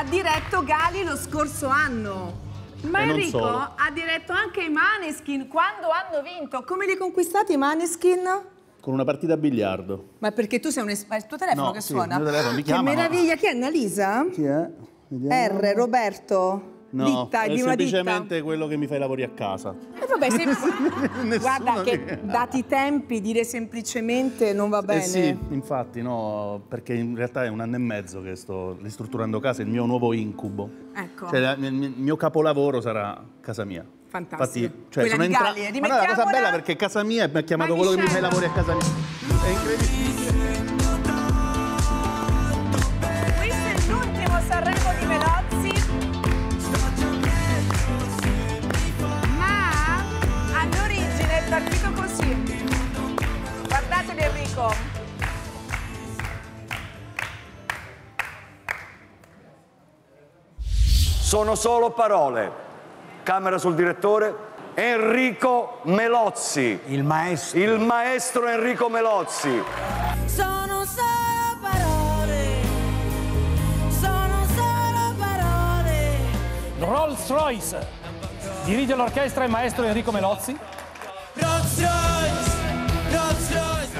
ha diretto Gali lo scorso anno. Ma E non Enrico ha diretto anche i Maneskin quando hanno vinto. Come li hai conquistati i Maneskin? Con una partita a biliardo. Ma perché tu sei un es- ma è il tuo telefono No, che sì, suona? il mio telefono mi che chiama, ma- meraviglia, chi è Annalisa? Chi è? R, Roberto. No, ditta, è di una ditta. semplicemente quello che mi fa i lavori a casa. E vabbè, se- guarda che dati i tempi dire semplicemente non va bene. Eh sì, infatti no, perché in realtà è un anno e mezzo che sto ristrutturando casa, il mio nuovo incubo. Ecco. Cioè, il mio capolavoro sarà casa mia. Fantastico. Infatti, cioè, Quella sono di entra- Galli, Ma no, la cosa bella perché casa mia mi ha chiamato quello che mi fa i Michelle. lavori a casa mia. È incredibile. Guardateli Enrico. Sono solo parole. Camera sul direttore. Enrico Melozzi. Il maestro. Il maestro Enrico Melozzi. Sono solo parole, sono solo parole. Rolls Royce. Dirige l'orchestra il maestro Enrico Melozzi. Rolls Royce.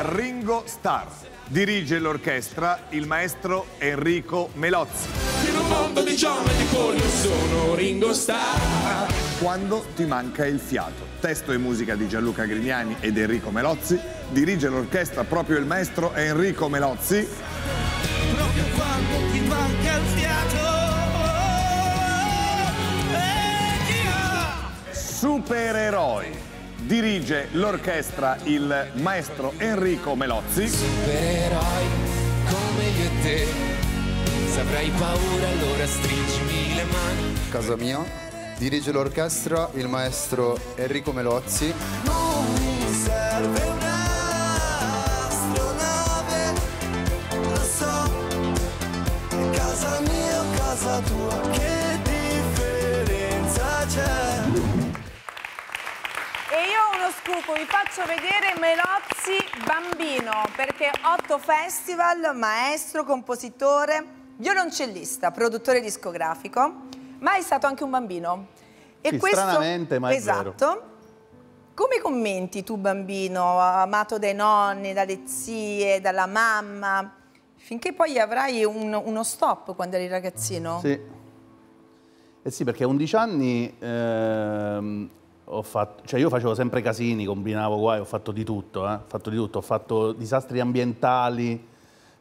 Ringo Starr. Dirige l'orchestra il maestro Enrico Melozzi. In un mondo di geometri io sono Ringo Starr. Quando ti manca il fiato. Testo e musica di Gianluca Grignani ed Enrico Melozzi. Dirige l'orchestra proprio il maestro Enrico Melozzi. Proprio quando ti manca il fiato. Supereroi. Dirige l'orchestra il maestro Enrico Melozzi. Supereroi come io e te. Se avrai paura allora stringimi le mani. Casa mia. Dirige l'orchestra il maestro Enrico Melozzi. Non mi serve un'astronave, lo so, è casa mia o casa tua, che scoop, vi faccio vedere Melozzi bambino, perché otto festival, maestro, compositore, violoncellista, produttore discografico, ma è stato anche un bambino. Sì, stranamente, ma è esatto. Come commenti tu bambino, amato dai nonni, dalle zie, dalla mamma, finché poi avrai un- uno stop quando eri ragazzino? Sì. Eh sì, perché a 11 anni ehm, fatto, cioè io facevo sempre casini, combinavo guai, ho fatto di tutto, eh, ho fatto di tutto, ho fatto disastri ambientali,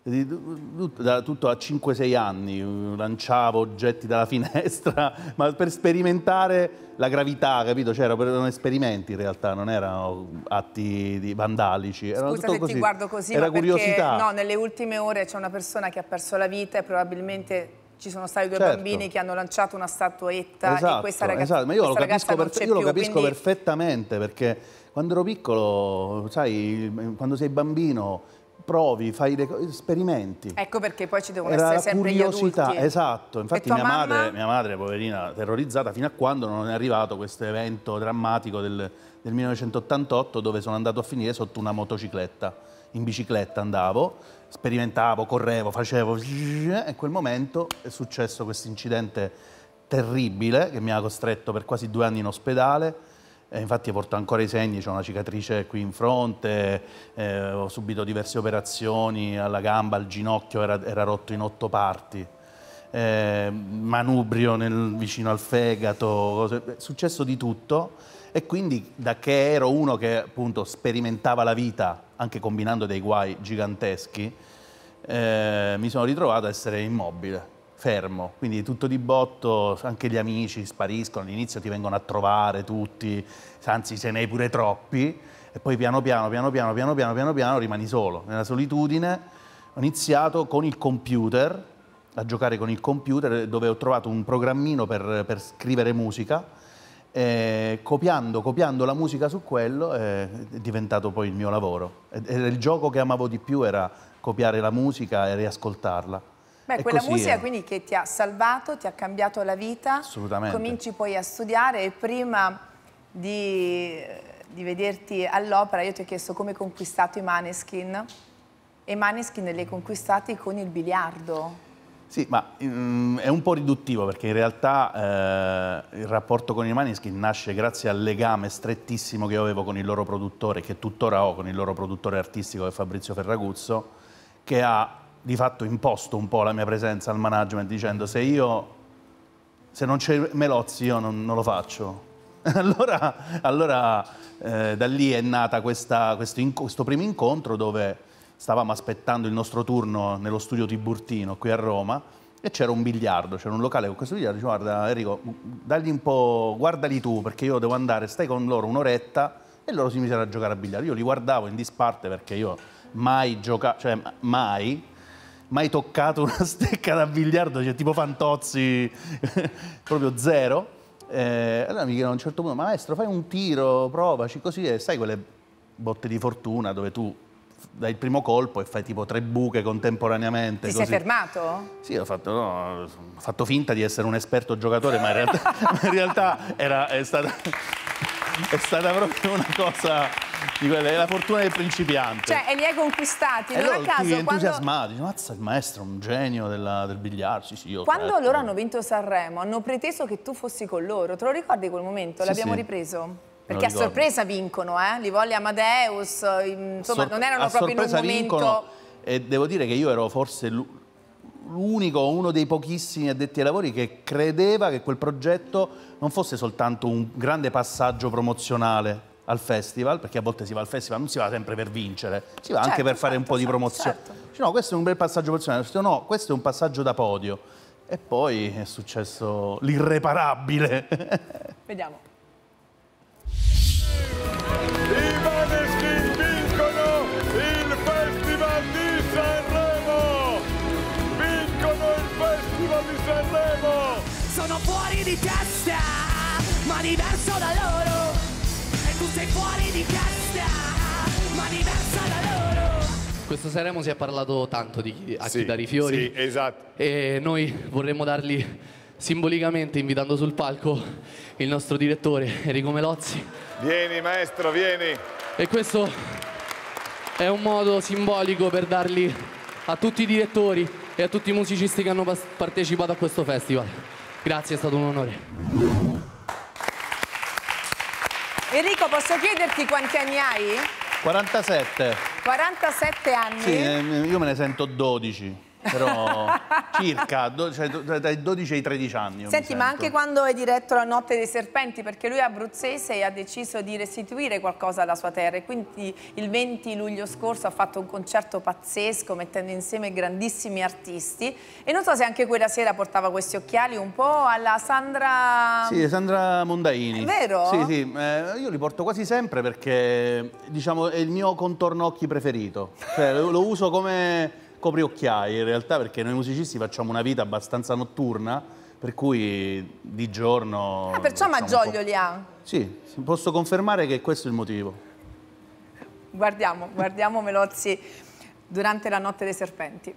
da- tutto a 5-6 anni, lanciavo oggetti dalla finestra, ma per sperimentare la gravità, capito? Cioè, erano esperimenti in realtà, non erano atti di- vandalici. Erano Scusa se così. ti guardo così, Era ma perché curiosità. no, nelle ultime ore c'è una persona che ha perso la vita e probabilmente ci sono stati due Certo. bambini che hanno lanciato una statuetta e Esatto, questa ragazza, esatto, ma io lo capisco, perfe- io lo capisco quindi- perfettamente perché quando ero piccolo, sai, quando sei bambino provi, fai le sperimenti. Ecco perché poi ci devono Era essere sempre gli curiosità, adulti. esatto. Infatti mia madre, mia madre, poverina, terrorizzata fino a quando non è arrivato questo evento drammatico del, del 1988 dove sono andato a finire sotto una motocicletta. In bicicletta andavo, sperimentavo, correvo, facevo... E in quel momento è successo questo incidente terribile che mi ha costretto per quasi due anni in ospedale. E infatti porto ancora i segni, c'ho una cicatrice qui in fronte, eh, ho subito diverse operazioni alla gamba, al ginocchio era, era rotto in otto parti, eh, manubrio nel- vicino al fegato, cose- è successo di tutto e quindi da che ero uno che appunto sperimentava la vita anche combinando dei guai giganteschi, eh, mi sono ritrovato a essere immobile, fermo, quindi tutto di botto, anche gli amici spariscono, all'inizio ti vengono a trovare tutti, anzi se ne hai pure troppi, e poi piano piano, piano piano, piano piano, piano piano rimani solo, nella solitudine. Ho iniziato con il computer, a giocare con il computer, dove ho trovato un programmino per, per scrivere musica, e copiando, copiando la musica su quello è diventato poi il mio lavoro. Ed il gioco che amavo di più era copiare la musica e riascoltarla. Beh, E quella musica è. quindi che ti ha salvato, ti ha cambiato la vita. Assolutamente. Cominci poi a studiare e prima di, di vederti all'opera io ti ho chiesto come hai conquistato i Maneskin. E i Maneskin li hai conquistati con il biliardo. Sì, ma mm, è un po' riduttivo perché in realtà eh, il rapporto con i Maneskin nasce grazie al legame strettissimo che io avevo con il loro produttore, che tuttora ho con il loro produttore artistico che è Fabrizio Ferraguzzo, che ha di fatto imposto un po' la mia presenza al management dicendo se io, se non c'è Melozzi io non, non lo faccio. allora, allora eh, da lì è nata questa, questo, questo primo incontro dove stavamo aspettando il nostro turno nello studio Tiburtino qui a Roma e c'era un biliardo, c'era un locale con questo biliardo, dice guarda Enrico, dagli un po', guardali tu perché io devo andare, stai con loro un'oretta e loro si misero a giocare a biliardo. Io li guardavo in disparte perché io mai giocato, cioè mai, mai toccato una stecca da biliardo, cioè tipo Fantozzi, proprio zero. Eh, allora mi chiedono a un certo punto, maestro fai un tiro, provaci così e sai quelle botte di fortuna dove tu dai il primo colpo e fai tipo tre buche contemporaneamente. Ti così. sei fermato? Sì, ho fatto, no, ho fatto finta di essere un esperto giocatore, ma in realtà, in realtà era, è, stata, è stata proprio una cosa di è la fortuna del principiante. Cioè, e li hai conquistati, e non a caso quando... entusiasmati, mazza il maestro un genio della- del biliardo, sì sì, Quando certo." loro hanno vinto Sanremo, hanno preteso che tu fossi con loro. Te lo ricordi quel momento? Sì, L'abbiamo ripreso? Perché a sorpresa vincono, eh? Li volle Amadeus, insomma, Sor- non erano proprio in un momento... vincono e devo dire che io ero forse l'u- l'unico, uno dei pochissimi addetti ai lavori che credeva che quel progetto non fosse soltanto un grande passaggio promozionale al festival, perché a volte si va al festival, non si va sempre per vincere, si va anche Certo, per fare un certo, po' di certo, promozione. certo. No, questo è un bel passaggio promozionale, no, questo è un passaggio da podio. E poi è successo l'irreparabile. Vediamo. I Maneskin vincono il Festival di Sanremo! Vincono il Festival di Sanremo! Sono fuori di testa, ma diverso da loro. E tu sei fuori di testa, ma diversa da loro. Questo Sanremo si è parlato tanto di chi, a Sì, chi dare i fiori. sì, esatto. E noi vorremmo darli simbolicamente invitando sul palco il nostro direttore Enrico Melozzi. Vieni maestro, vieni! E questo è un modo simbolico per darli a tutti i direttori e a tutti i musicisti che hanno partecipato a questo festival. Grazie, è stato un onore. Enrico, posso chiederti quanti anni hai? 47. 47 anni? Sì, eh, io me ne sento 12, però circa, do- cioè, do- dai 12 ai 13 anni. Senti, ma anche quando hai diretto la Notte dei Serpenti, perché lui è abruzzese e ha deciso di restituire qualcosa alla sua terra e quindi il 20 luglio scorso ha fatto un concerto pazzesco mettendo insieme grandissimi artisti e non so se anche quella sera portava questi occhiali un po' alla Sandra... Sì, Sandra Mondaini. È vero? Sì, sì, eh, io li porto quasi sempre perché diciamo è il mio contorno occhi preferito. Cioè, lo, lo uso come copriocchiaie in realtà perché noi musicisti facciamo una vita abbastanza notturna, per cui di giorno... Ah, perciò po'- li ha. Sì, sì, posso confermare che questo è il motivo. Guardiamo, guardiamo Melozzi durante la Notte dei Serpenti.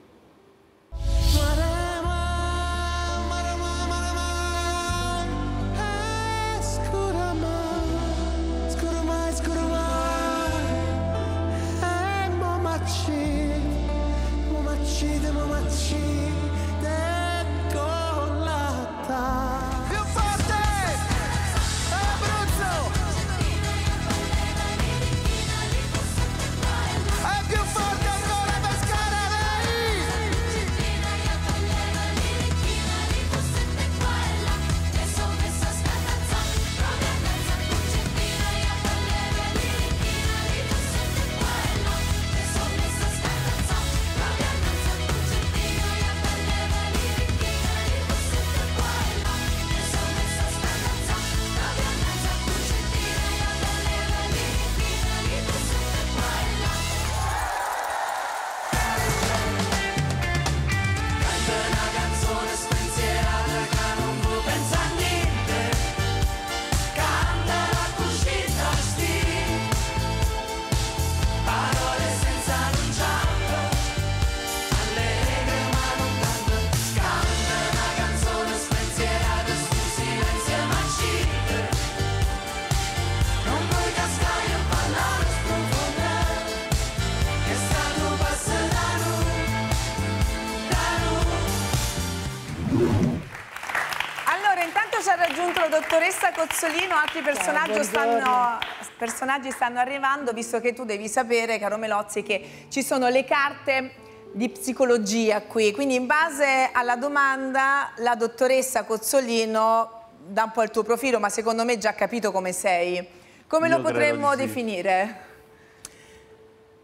Dottoressa Cozzolino, altri personaggi stanno, personaggi stanno arrivando, visto che tu devi sapere, caro Melozzi, che ci sono le carte di psicologia qui. Quindi in base alla domanda la dottoressa Cozzolino dà un po' il tuo profilo, ma secondo me già capito come sei. Come Io lo potremmo di sì. definire?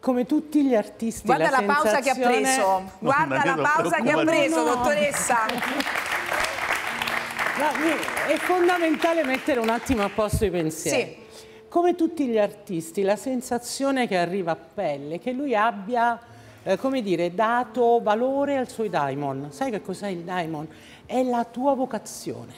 Come tutti gli artisti, Guarda la, pausa che ha sensazione- preso, guarda la pausa che ha preso, No. dottoressa. È fondamentale mettere un attimo a posto i pensieri. Come tutti gli artisti, la sensazione che arriva a pelle è che lui abbia, eh, come dire, dato valore al suo daimon. Sai che cos'è il daimon? È la tua vocazione.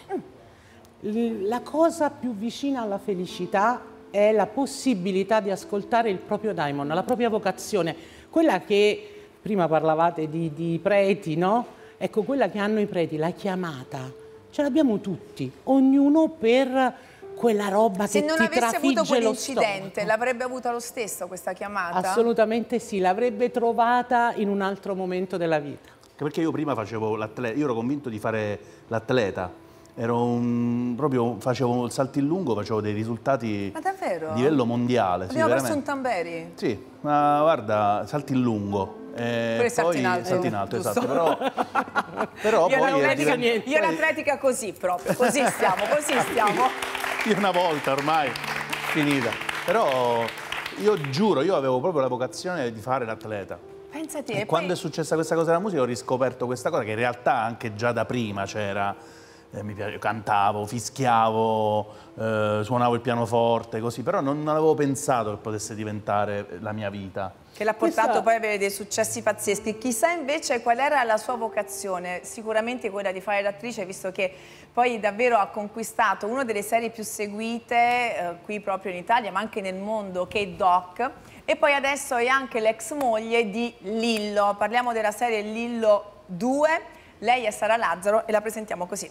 L- La cosa più vicina alla felicità è la possibilità di ascoltare il proprio daimon, la propria vocazione, quella che prima parlavate di, di preti, no? Ecco, quella che hanno i preti, la chiamata, ce l'abbiamo tutti, ognuno per quella roba Se che non ti avesse avuto trafigge lo quell'incidente, l'avrebbe avuta lo stesso questa chiamata? Assolutamente sì, l'avrebbe trovata in un altro momento della vita. Perché io prima facevo l'atleta, io ero convinto di fare l'atleta. Ero un, proprio, facevo il salto in lungo, facevo dei risultati Ma davvero? a livello mondiale. Sì, Abbiamo perso un. Tamberi. Sì, ma guarda, salti in lungo. Eh, Pure salti poi in alto. salti in alto, esatto. Però, però io, poi è l'atletica, divent- io l'atletica così proprio, così stiamo, così stiamo. Io una volta ormai finita. Però io giuro, io avevo proprio la vocazione di fare l'atleta. Pensate, E quando è successa questa cosa della musica ho riscoperto questa cosa che in realtà anche già da prima c'era. Eh, mi piace- cantavo, fischiavo, eh, suonavo il pianoforte, così, però non, non avevo pensato che potesse diventare la mia vita. che l'ha portato Questa- poi a avere dei successi pazzeschi. Chissà invece qual era la sua vocazione, sicuramente quella di fare l'attrice, visto che poi davvero ha conquistato una delle serie più seguite eh, qui proprio in Italia, ma anche nel mondo, che è Doc. E poi adesso è anche l'ex moglie di Lillo. Parliamo della serie Lillo 2. Lei è Sara Lazzaro e la presentiamo così.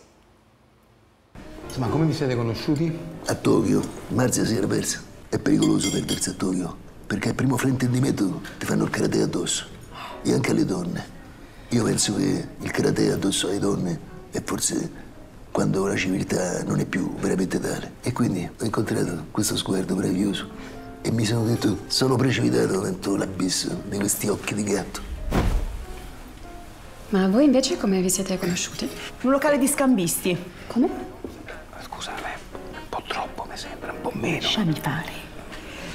Ma come vi siete conosciuti? A Tokyo, Marzia si era persa. È pericoloso perdersi a Tokyo, perché al primo fraintendimento ti fanno il karate addosso. E anche alle donne. Io penso che il karate addosso alle donne è forse quando la civiltà non è più veramente tale. E quindi ho incontrato questo sguardo meraviglioso e mi sono detto, sono precipitato dentro l'abisso di questi occhi di gatto. Ma voi invece come vi siete conosciuti? Un locale di scambisti. Come? Meno. Lasciami fare.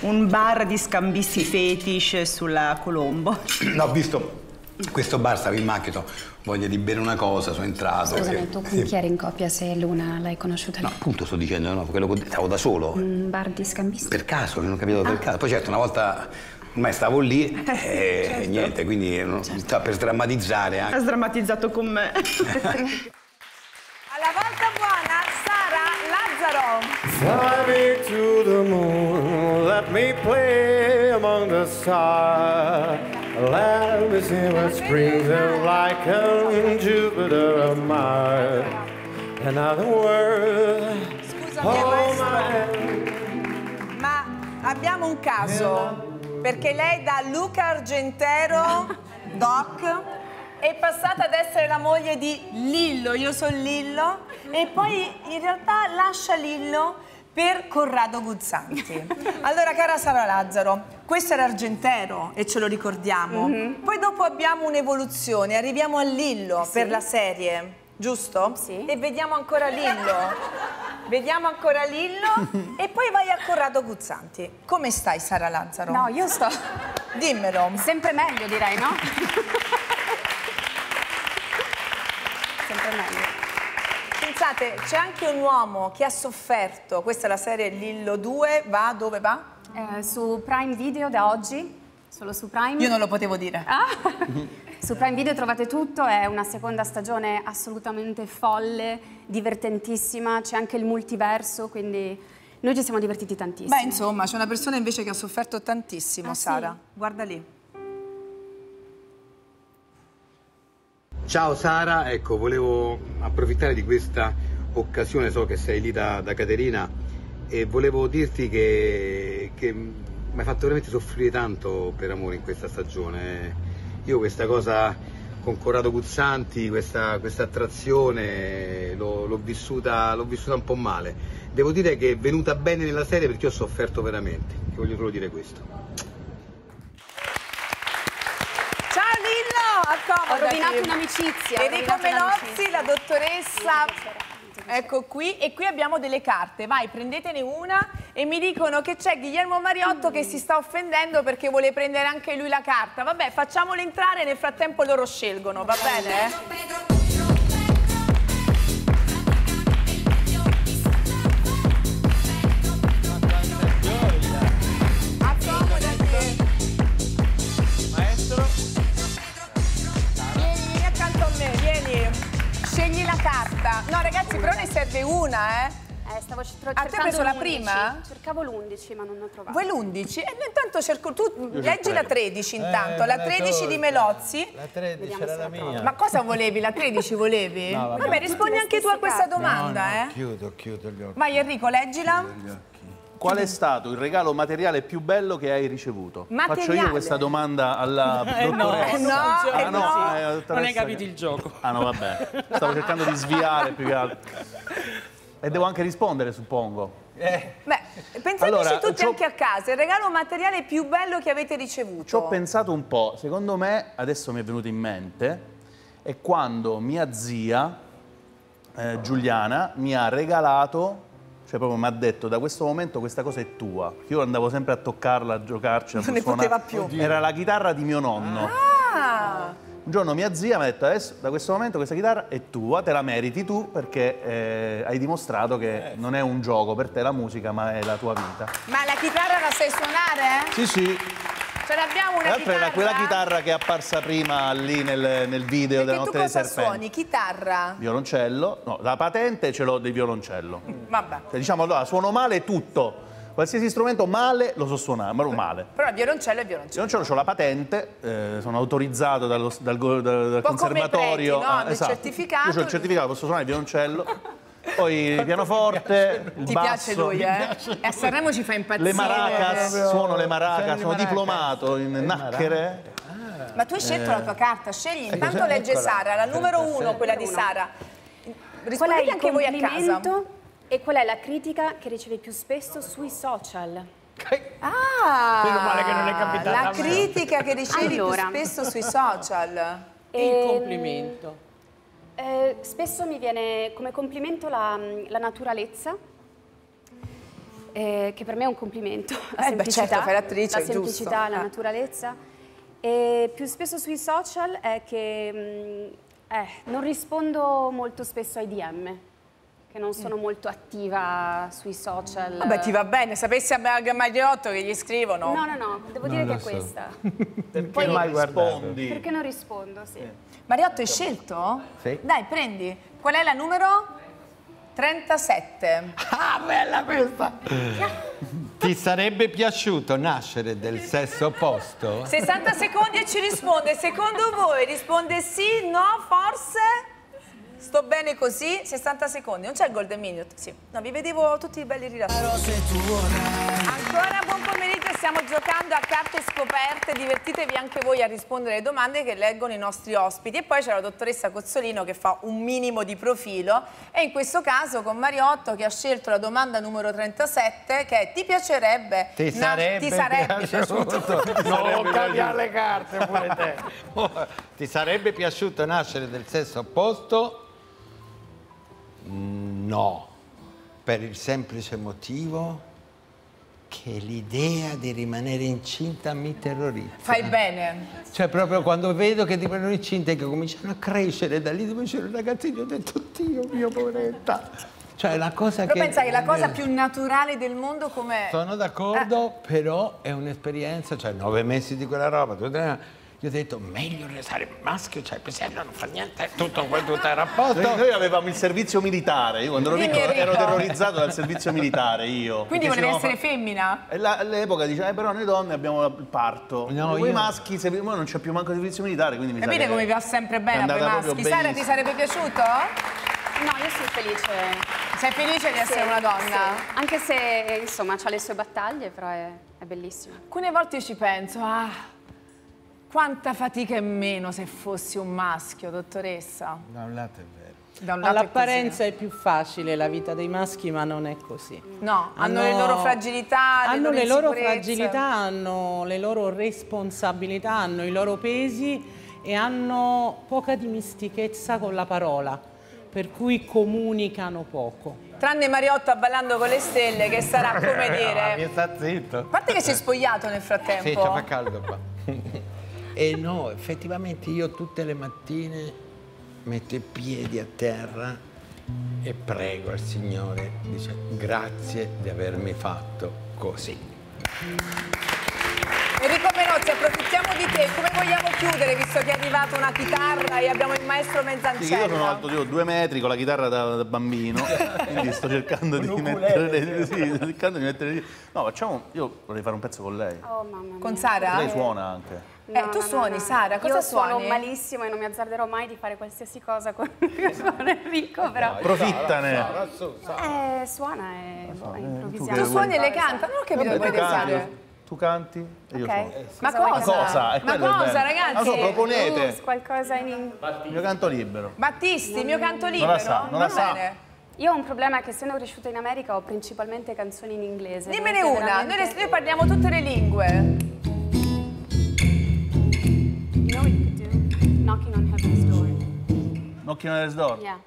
Un bar di scambisti fetish sulla Colombo. No, ho visto questo bar, stavo in macchina, ho voglia di bere una cosa, sono entrato. Scusami, e- tu con chi eri in coppia se Luna l'hai conosciuta No, appunto sto dicendo, no, quello che stavo da solo, Un bar di scambisti? per caso, non ho capito per caso. Poi certo, una volta ormai stavo lì e, Certo. niente, quindi non- per sdrammatizzare Ha anche. sdrammatizzato con me. Alla volta buona, Sara Lazzaro. Fly me to the moon, let me play among the stars. Let me see what springs are like on Jupiter or Mars. In other words, Scusami, oh maestro. Ma abbiamo un caso, perché lei da Luca Argentero, Doc, è passata ad essere la moglie di Lillo, io sono Lillo, e poi in realtà lascia Lillo per Corrado Guzzanti. Allora, cara Sara Lazzaro, questo era Argentero e ce lo ricordiamo. Poi dopo abbiamo un'evoluzione, arriviamo a Lillo per la serie, giusto? Sì. E vediamo ancora Lillo. Vediamo ancora Lillo e poi vai a Corrado Guzzanti. Come stai Sara Lazzaro? No, io sto... Dimmelo. Sempre meglio direi, no? Sempre meglio. Pensate, c'è anche un uomo che ha sofferto, questa è la serie Lillo 2, va dove va? Eh, su Prime Video da oggi, solo su Prime. Io non lo potevo dire. Ah! Su Prime Video trovate tutto, è una seconda stagione assolutamente folle, divertentissima, c'è anche il multiverso, quindi noi ci siamo divertiti tantissimo. Beh, insomma, c'è una persona invece che ha sofferto tantissimo, Ah, sì? Sara. Guarda lì. Ciao Sara, ecco, volevo approfittare di questa occasione, so che sei lì da, da Caterina, e volevo dirti che, che mi hai fatto veramente soffrire tanto per amore in questa stagione. Io questa cosa con Corrado Guzzanti, questa, questa attrazione l'ho, l'ho vissuta, l'ho vissuta un po' male. devo dire che è venuta bene nella serie perché ho sofferto veramente. Ti voglio solo dire questo. Ciao Lillo, accomodati. Ho rovinato un'amicizia, Enrico Melozzi, la dottoressa. Ecco qui, e qui abbiamo delle carte. Vai, prendetene una e mi dicono che c'è Guillermo Mariotto che si sta offendendo perché vuole prendere anche lui la carta. Vabbè, facciamolo entrare e nel frattempo loro scelgono, va bene? Maestro. Carta. No, ragazzi, però ne serve una, eh. Eh, stavo c- A te hai preso la prima? Cercavo l'11 ma non ne ho trovato. Vuoi l'11? E noi intanto cerco tu Io leggi la 13 intanto, Eh, la me la 13 di. Melozzi. La 13 era la mia. Ma cosa volevi? La 13 volevi? No, vabbè. vabbè. rispondi anche tu a questa domanda, No, no, eh. Chiudo, chiudo gli occhi. Vai Enrico, leggila. Qual è stato il regalo materiale più bello che hai ricevuto? Faccio Materiale? io questa domanda alla Eh, no, dottoressa. no, Ah, eh, no. eh, Non dottoressa hai capito il gioco. Ah no, vabbè. Stavo cercando di sviare più che altro. E devo anche rispondere, suppongo. Beh, pensateci Allora, tutti anche a casa, il regalo materiale più bello che avete ricevuto. Ci ho pensato un po'. Secondo me, adesso mi è venuto in mente, è quando mia zia, eh, Giuliana, mi ha regalato, cioè proprio mi ha detto, da questo momento questa cosa è tua. Io andavo sempre a toccarla, a giocarci, a Non ne suonare. poteva più. Oddio. Era la chitarra di mio nonno. Ah, Un giorno mia zia mi ha detto adesso da questo momento questa chitarra è tua, te la meriti tu perché eh, hai dimostrato che non è un gioco per te la musica ma è la tua vita. ma la chitarra la sai suonare? Sì, sì. Ce l'abbiamo una chitarra? era quella chitarra che è apparsa prima lì nel, nel video della Perché tu notte dei cosa serpenti. suoni? Chitarra? Violoncello, no, la patente ce l'ho del violoncello. Vabbè. Cioè, diciamo allora, suono male tutto. Qualsiasi strumento male lo so suonare, ma non male. Però il violoncello è violoncello. Violoncello ho la patente, eh, sono autorizzato dallo- dal, dal- dal conservatorio. preti, no? Ah, Del esatto. certificato. Io ho il certificato, posso suonare il violoncello, poi il pianoforte, il Ti basso. piace lui, eh? E a Sanremo ci fa impazzire. Le maracas, suono le maracas, sono diplomato in nacchere. Ma tu hai scelto Eh. la tua carta, scegli. Intanto Eccola. legge Sara, la numero uno, quella di. Sara. Qual è Rispondete il anche voi a casa. complimento e qual è la critica che ricevi più spesso sui social? Ah, Meno male che non è capitata la critica che ricevi Allora. più spesso sui social. Ehm, complimento. Eh, spesso mi viene come complimento la, la naturalezza, eh, che per me è un complimento. La Eh beh, semplicità, certo, fai l'attrice, la giusto. semplicità, la Ah. naturalezza. E più spesso sui social è che mm, eh, non rispondo molto spesso ai DM, che non sono molto attiva sui social. Vabbè, ti va bene, sapessi a Mariotto che gli scrivono. No, no, no, devo Non dire che è so. questa. Perché mai rispondi? Perché non rispondo, sì. Mariotto hai scelto? Sì. Dai, prendi. Qual è la numero? 37. Ah, bella questa! Ti sarebbe piaciuto nascere del sesso opposto? 60 secondi e ci risponde. Secondo voi risponde sì, no, forse? Sto bene così? 60 secondi. Non c'è il golden minute? Sì. No, vi vedevo tutti belli rilassati. Ancora buon pomeriggio, stiamo giocando a carte scoperte. Divertitevi anche voi a rispondere alle domande che leggono i nostri ospiti. E poi c'è la dottoressa Cozzolino che fa un minimo di profilo. E in questo caso con Mariotto che ha scelto la domanda numero 37 che è ti piacerebbe... Ti sarebbe, ti sarebbe piaciuto? piaciuto? No, cambiare le carte pure te. Ti sarebbe piaciuto nascere del sesso opposto? No, per il semplice motivo che l'idea di rimanere incinta mi terrorizza. Fai bene. Cioè proprio quando vedo che divengono incinte e che cominciano a crescere da lì dove c'era il ragazzino, ho detto Dio mio, poveretta. Cioè la cosa Però che... pensa che la cosa più naturale del mondo come... Sono d'accordo, però è un'esperienza, cioè nove mesi di quella roba. Io ho detto meglio restare maschio, cioè il pisello non fa niente, tutto, tutto era a posto. Noi, noi avevamo il servizio militare, io quando ero piccolo ero terrorizzato dal servizio militare io. Quindi volevi se essere femmina? E la- all'epoca diceva, eh, però noi donne abbiamo il parto. No, Voi io- maschi, se, ora non c'è più manco il servizio militare, quindi mi Capite come vi va sempre bene a voi maschi? Sara, ti sarebbe piaciuto? No, io sono felice. Sei felice di essere Sì, una donna? sì. Anche se, insomma, ha le sue battaglie, però è, è bellissimo. Alcune volte io ci penso, ah, quanta fatica in meno se fossi un maschio, dottoressa. Da un lato è vero. Lato è All'apparenza è, più facile la vita dei maschi, ma non è così. No, hanno, le loro fragilità, le hanno loro le loro fragilità, hanno le loro responsabilità, hanno i loro pesi e hanno poca dimestichezza con la parola, per cui comunicano poco. Tranne Mariotta ballando con le stelle, che sarà come Mi dire. sta zitto. A parte che si è spogliato nel frattempo. Sì, ci fa caldo qua. E no, effettivamente io tutte le mattine metto i piedi a terra e prego al Signore, dice grazie di avermi fatto così. Enrico Menozzi, approfittiamo di te. Come vogliamo chiudere, visto che è arrivata una chitarra e abbiamo il maestro Sì, che io sono alto tipo due metri con la chitarra da, da bambino, quindi sto cercando di mettere. Sì, cercando di mettere. No, facciamo. Io vorrei fare un pezzo con lei. Oh mamma mia. Con Sara? Lei suona anche. Eh, tu suoni, Sara, cosa Io suoni? suono malissimo e non mi azzarderò mai di fare qualsiasi cosa con, con Enrico, però... Approfittane. Eh, suona e boh, improvvisiamo. Tu suoni e le canta? Non ho capito Vabbè, canti, fare. Tu canti e io Ok. suono. Ma Cosa cosa? Ma cosa, ragazzi? Ma so, proponete. Blues, qualcosa in inglese. Il mio canto libero. Battisti, il mio canto Non libero? la sa, non la sa. Io ho un problema che essendo cresciuta in America ho principalmente canzoni in inglese. Dimmene una, noi, veramente- le- noi parliamo tutte le lingue. Knocking on heaven's door. Knocking on the door. Yeah.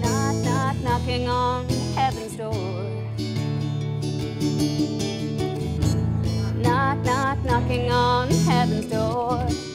Knock, knock, knocking on heaven's door. Knock, knock, knocking on heaven's door.